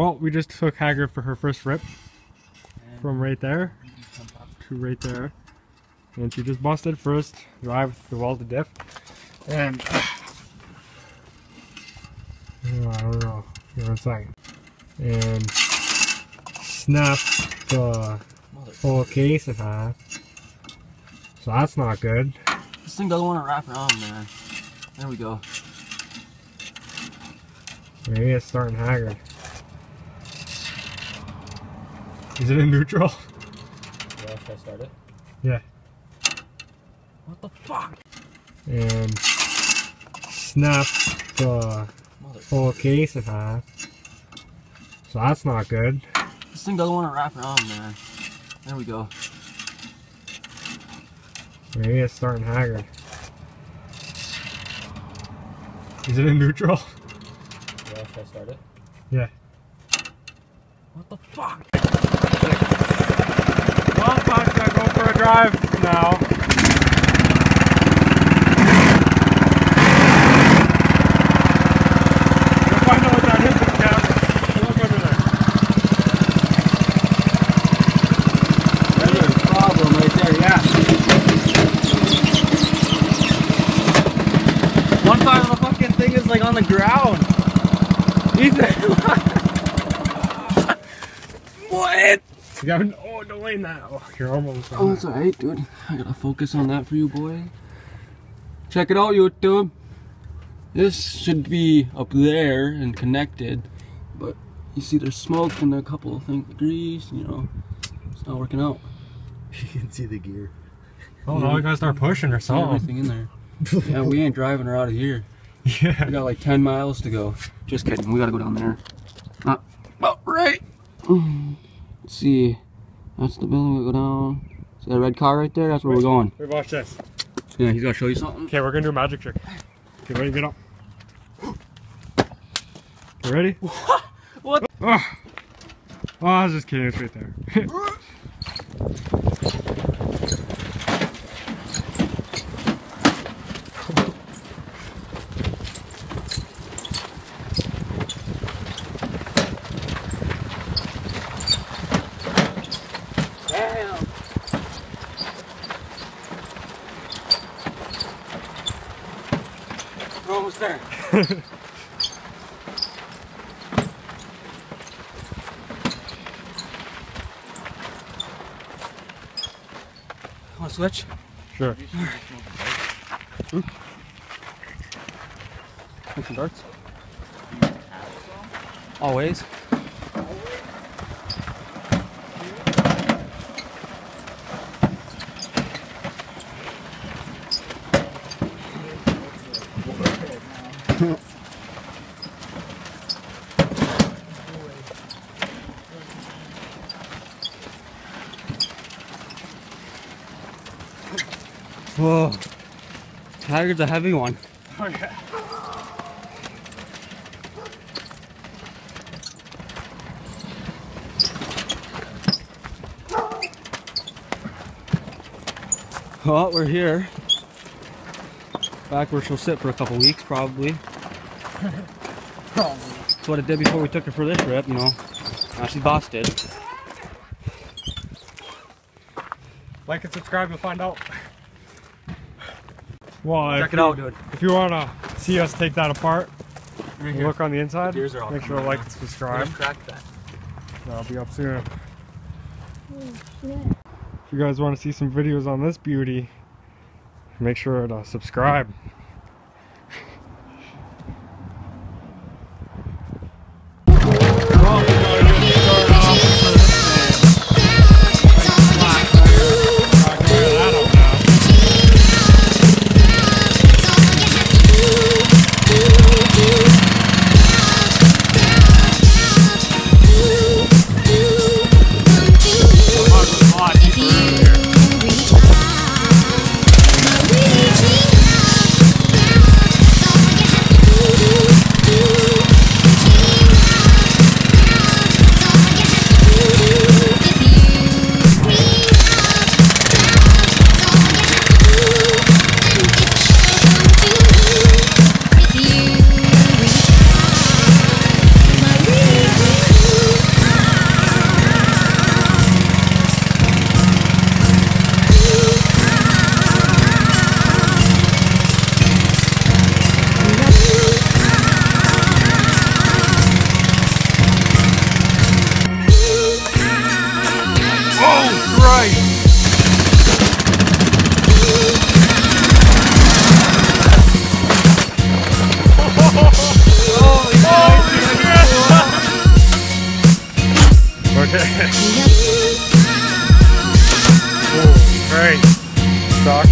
Well, we just took Haggard for her first rip from right there to right there. And she just busted first drive the welded diff. And oh, I don't know. Give me a second. And snap the whole case in half. So that's not good. This thing doesn't want to wrap around, man. There we go. Maybe it's starting Haggard. Is it in neutral? Yeah, should I start it? Yeah. What the fuck? And snap the Mother. whole case in half. So that's not good. This thing doesn't want to wrap around, man. There we go. Maybe it's starting Haggard. Is it in neutral? Yeah, should I start it? Yeah. What the fuck? Well, I'm gonna go for a drive now. You'll find out what that is, but yeah, look under there. There's a problem right there, yeah. One time the fucking thing is like on the ground. Ethan, what? You got oh, delay now. You're almost Oh, on it's alright, dude. I gotta focus on that for you, boy. Check it out, YouTube. This should be up there and connected, but you see there's smoke and a couple of things, grease, you know, it's not working out. You can see the gear. Oh, now we gotta start pushing or See something. everything in there. yeah, we ain't driving her out of here. Yeah. We got like 10 miles to go. Just kidding, we gotta go down there. Not about right. Let's see. That's the building we go down. See that red car right there? That's where we're going. Wait, watch this. Yeah, he's gonna show you something. Okay, we're gonna do a magic trick. Okay, ready? Get up. You ready? What? Oh. oh, I was just kidding. It's right there. We're almost there. Want to switch? sure. Make some darts. Always. Whoa. Tiger's a heavy one. Oh, okay. Well, we're here. Back where she'll sit for a couple weeks, probably. That's what it did before we took her for this trip, you know. Now she's busted. Like and subscribe, you'll find out. Well, Check if it you- out, dude. If you wanna see us take that apart, Right and look on the inside. gears are Make sure to like and subscribe. crack that. That'll be up soon. Oh, if you guys want to see some videos on this beauty, make sure to subscribe. Oh, Alright. Stock